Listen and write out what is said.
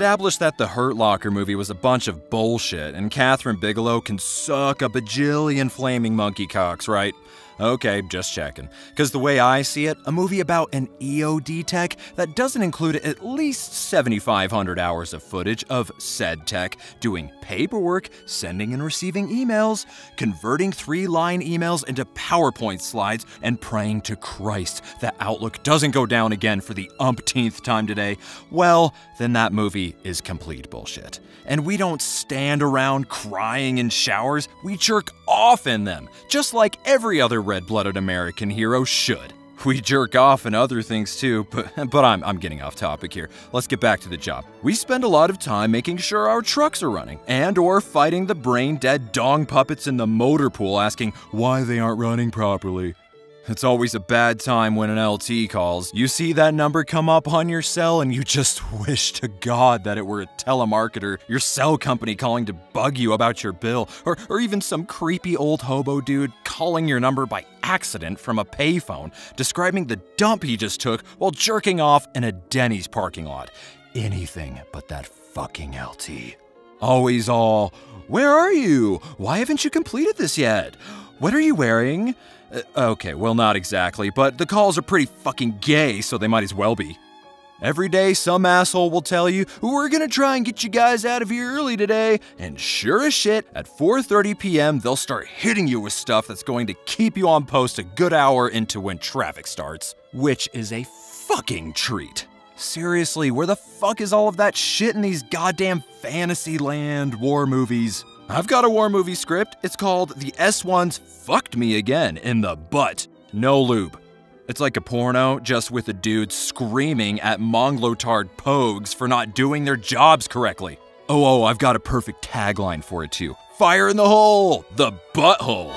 established that the Hurt Locker movie was a bunch of bullshit, and Kathryn Bigelow can suck a bajillion flaming monkey cocks, right? Okay, just checking. Because the way I see it, a movie about an EOD tech that doesn't include at least 7,500 hours of footage of said tech doing paperwork, sending and receiving emails, converting three line emails into PowerPoint slides, and praying to Christ that Outlook doesn't go down again for the umpteenth time today, well, then that movie is complete bullshit. And we don't stand around crying in showers, we jerk off in them, just like every other red blooded American hero should. We jerk off and other things too, but, but I'm, I'm getting off topic here. Let's get back to the job. We spend a lot of time making sure our trucks are running and or fighting the brain dead dong puppets in the motor pool asking why they aren't running properly. It's always a bad time when an LT calls. You see that number come up on your cell and you just wish to God that it were a telemarketer, your cell company calling to bug you about your bill, or, or even some creepy old hobo dude calling your number by accident from a payphone, describing the dump he just took while jerking off in a Denny's parking lot. Anything but that fucking LT. Always all, Where are you? Why haven't you completed this yet? What are you wearing? Uh, okay, well, not exactly, but the calls are pretty fucking gay, so they might as well be. Every day, some asshole will tell you, "We're gonna try and get you guys out of here early today," and sure as shit, at 4:30 p.m., they'll start hitting you with stuff that's going to keep you on post a good hour into when traffic starts, which is a fucking treat. Seriously, where the fuck is all of that shit in these goddamn fantasy land war movies? I've got a war movie script. It's called The S1's Fucked Me Again in the Butt. No lube. It's like a porno, just with a dude screaming at Monglotard pogues for not doing their jobs correctly. Oh, oh, I've got a perfect tagline for it too. Fire in the hole! The butthole!